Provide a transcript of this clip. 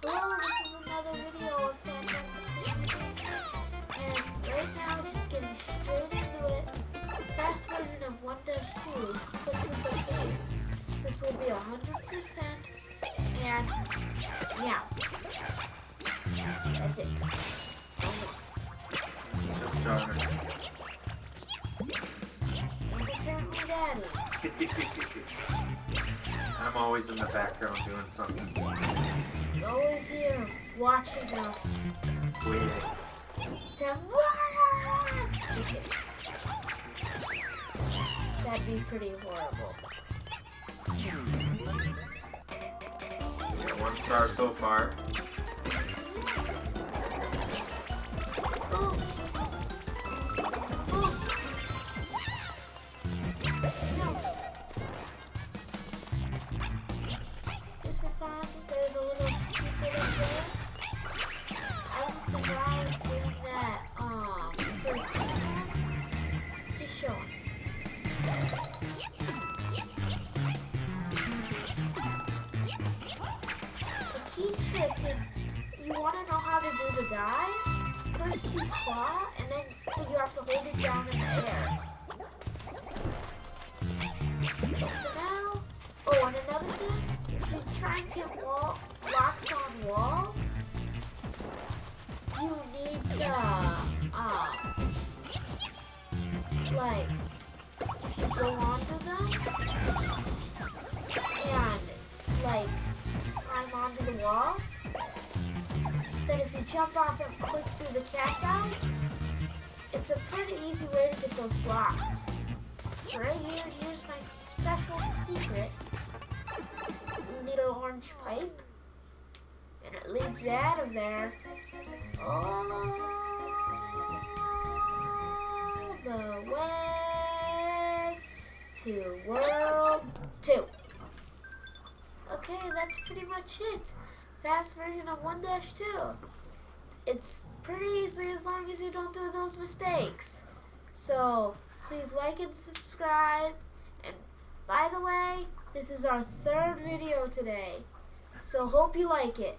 Hello, this is another video of Fantastic. And right now, just getting straight into it. Fast version of 1 2 put 2.8. This will be 100%. And yeah. That's it. Just. And apparently daddy. I'm always in the background doing something. He's always here watching us. Waiting. to run us. Just kidding. That'd be pretty horrible. Yeah, one star so far. First you claw, and then you have to hold it down in the air. So now, oh, and another thing, if you try and get wall walls, you need to, um, like, if you go onto them and like climb onto the wall, then if you jump off and click through the cacti, it's a pretty easy way to get those blocks. Right here, here's my special secret little orange pipe. And out of there all the way to World 2. Okay, that's pretty much it. Fast version of 1 2. It's pretty easy as long as you don't do those mistakes. So, please like and subscribe. And by the way, this is our third video today. So, hope you like it.